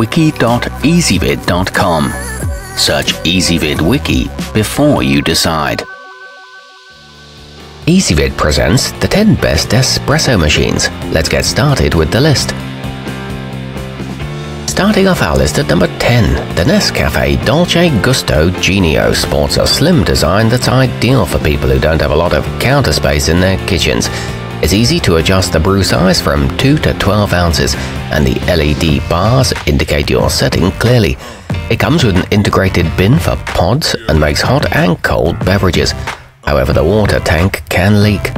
wiki.ezvid.com. Search Ezvid Wiki before you decide. Ezvid presents the 10 best espresso machines. Let's get started with the list. Starting off our list at number 10, the Nescafe Dolce Gusto Genio sports a slim design that's ideal for people who don't have a lot of counter space in their kitchens. It's easy to adjust the brew size from 2 to 12 ounces, and the LED bars indicate your setting clearly. It comes with an integrated bin for pods and makes hot and cold beverages. However, the water tank can leak.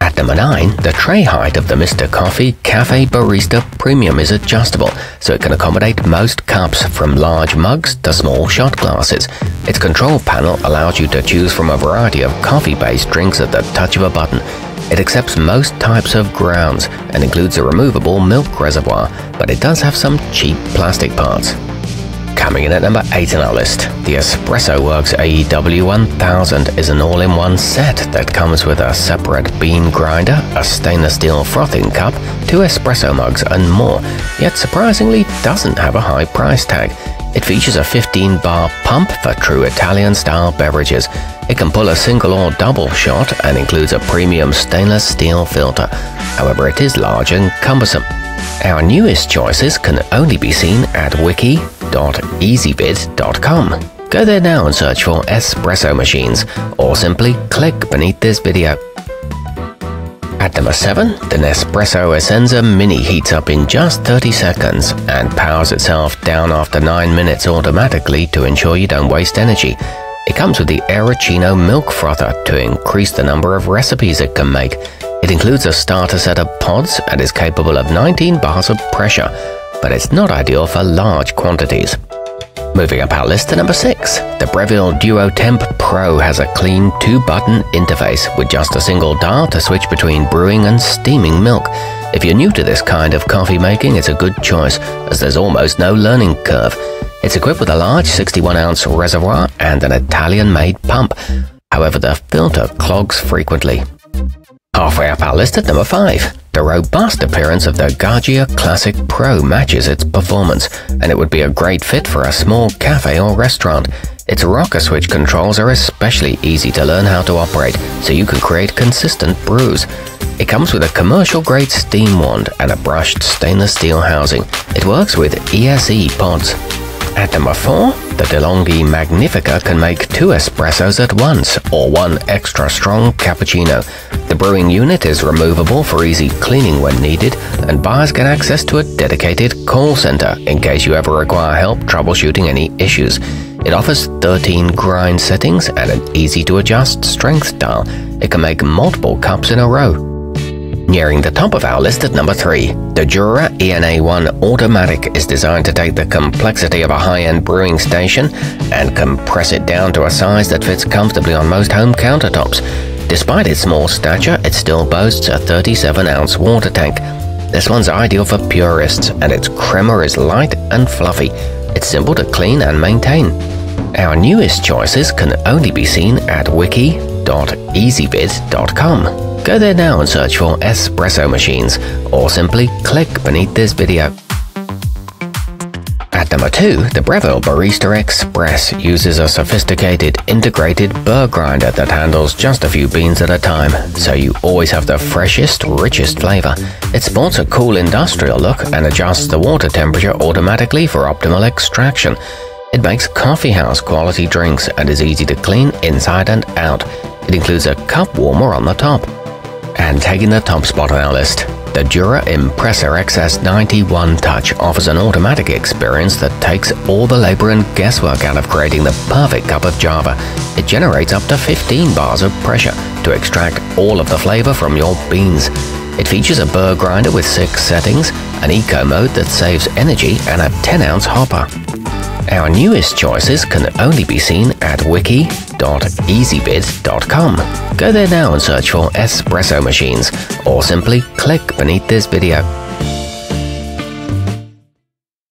At number 9, the tray height of the Mr. Coffee Cafe Barista Premium is adjustable, so it can accommodate most cups from large mugs to small shot glasses. Its control panel allows you to choose from a variety of coffee-based drinks at the touch of a button. It accepts most types of grounds and includes a removable milk reservoir, but it does have some cheap plastic parts. Coming in at number 8 on our list, the Espresso Works AEW 1000 is an all-in-one set that comes with a separate bean grinder, a stainless steel frothing cup, two espresso mugs and more, yet surprisingly doesn't have a high price tag. It features a 15-bar pump for true Italian-style beverages. It can pull a single or double shot and includes a premium stainless steel filter. However, it is large and cumbersome. Our newest choices can only be seen at wiki.ezvid.com. Go there now and search for espresso machines, or simply click beneath this video. At number 7, the Nespresso Essenza Mini heats up in just 30 seconds and powers itself down after 9 minutes automatically to ensure you don't waste energy. It comes with the Aeroccino milk frother to increase the number of recipes it can make. It includes a starter set of pods and is capable of 19 bars of pressure, but it's not ideal for large quantities. Moving up our list to number 6, the Breville Duo Temp Pro has a clean two-button interface with just a single dial to switch between brewing and steaming milk. If you're new to this kind of coffee making, it's a good choice, as there's almost no learning curve. It's equipped with a large 61-ounce reservoir and an Italian-made pump. However, the filter clogs frequently. Halfway up our list at number 5. The robust appearance of the Gaggia Classic Pro matches its performance, and it would be a great fit for a small cafe or restaurant. Its rocker switch controls are especially easy to learn how to operate, so you can create consistent brews. It comes with a commercial-grade steam wand and a brushed stainless steel housing. It works with ESE pods. At number 4, the DeLonghi Magnifica can make two espressos at once, or one extra strong cappuccino. The brewing unit is removable for easy cleaning when needed, and buyers get access to a dedicated call center in case you ever require help troubleshooting any issues. It offers 13 grind settings and an easy-to-adjust strength dial. It can make multiple cups in a row. Nearing the top of our list at number 3, the Jura ENA1 Automatic is designed to take the complexity of a high-end brewing station and compress it down to a size that fits comfortably on most home countertops. Despite its small stature, it still boasts a 37-ounce water tank. This one's ideal for purists, and its crema is light and fluffy. It's simple to clean and maintain. Our newest choices can only be seen at wiki.ezvid.com. Go there now and search for espresso machines, or simply click beneath this video. At number 2, the Breville Barista Express uses a sophisticated integrated burr grinder that handles just a few beans at a time, so you always have the freshest, richest flavor. It sports a cool industrial look and adjusts the water temperature automatically for optimal extraction. It makes coffeehouse quality drinks and is easy to clean inside and out. It includes a cup warmer on the top. And taking the top spot on our list, the Jura Impressa XS90 One Touch offers an automatic experience that takes all the labor and guesswork out of creating the perfect cup of Java. It generates up to 15 bars of pressure to extract all of the flavor from your beans. It features a burr grinder with six settings, an eco mode that saves energy, and a 10-ounce hopper. Our newest choices can only be seen at wiki.ezvid.com. Go there now and search for espresso machines, or simply click beneath this video.